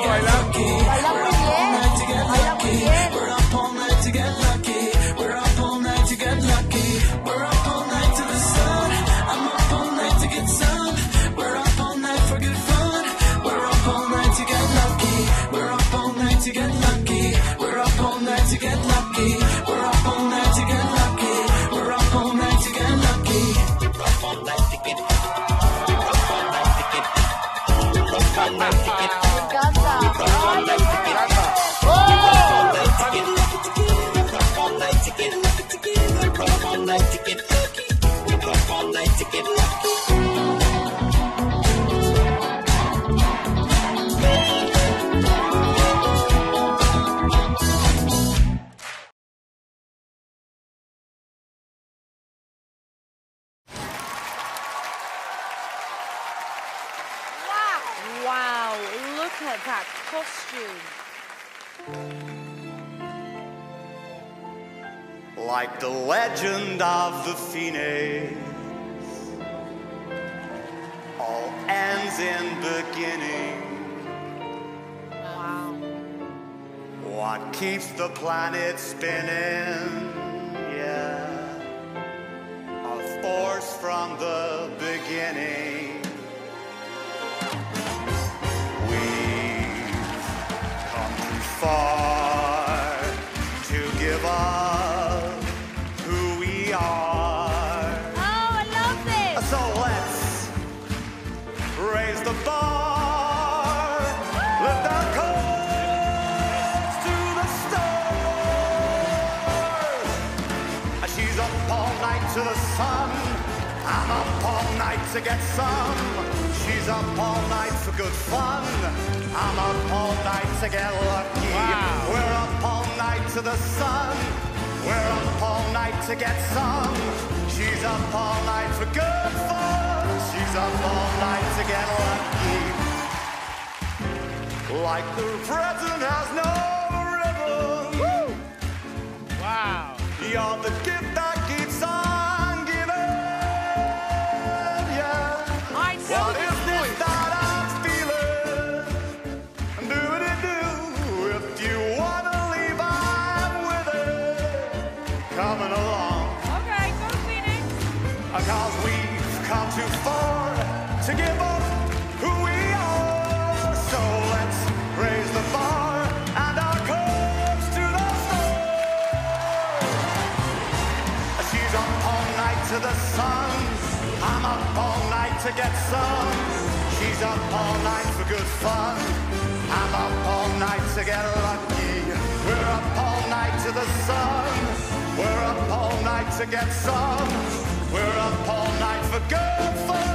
bailar. At that costume. Like the legend of the phoenix, all ends in beginning. Wow. What keeps the planet spinning? Yeah, a force from the beginning. Far to give up who we are. Oh, I love this. So let's raise the bar, lift our coats to the stars. She's up all night to the sun. I'm up all night to get some. She's up all night for good fun. I'm up all night to get lucky. Wow. We're up all night to the sun. We're up all night to get some. She's up all night for good fun. She's up all night to get lucky. Like the present has no rhythm. Wow. You're the come too far to give up who we are. So let's raise the bar and our cups to the stars. She's up all night to the sun. I'm up all night to get some. She's up all night for good fun. I'm up all night to get lucky. We're up all night to the sun. We're up all night to get some. We're up all night for